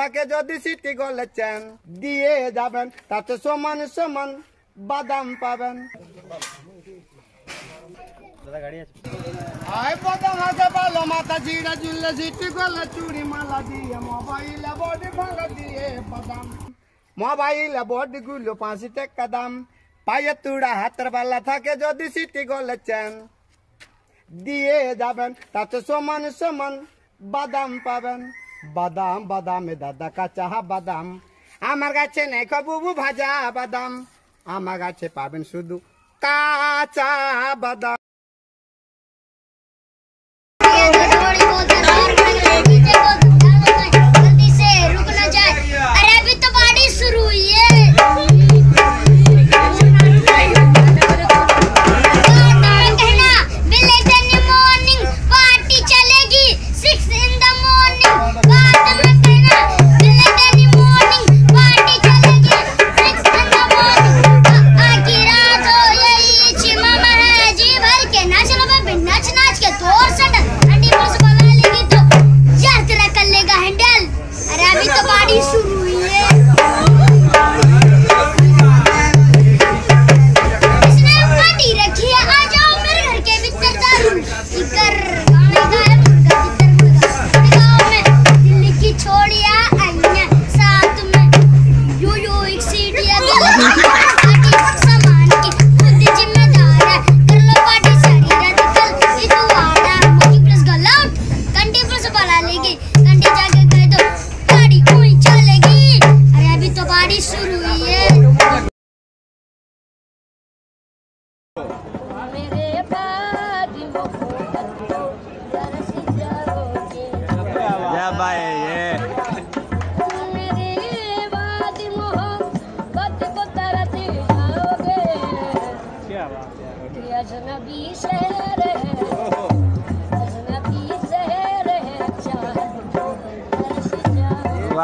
তাকে যদি সিটি গলেছেন দিয়ে যাবেন তাতে সমান সমান বাদাম পাবেন আয় বাদাম আছে ভালো মাথা জিরা জুললে সিটি গলে চুরি মালা দিয়ে মোবাইলে বডি ভাঙা দিয়ে বাদাম মোবাইলে বডি গুলো পাঁচ টাকা দাম পায়ে তুড়া হাতের বালা থাকে যদি সিটি গলেছেন দিয়ে যাবেন তাতে সমান সমান বাদাম পাবেন বাদাম, বাদামে দাদা কাঁচা বাদাম। আমার গাছে নেই কবু ভাজা বাদাম। আমার গাছে পাবেন শুধু কাঁচা বাদাম।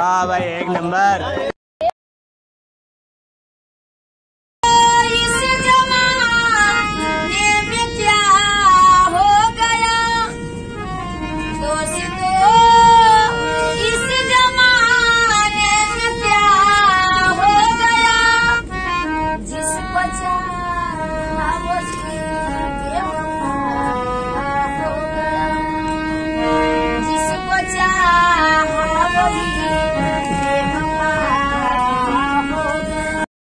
वाह भाई एक नंबर।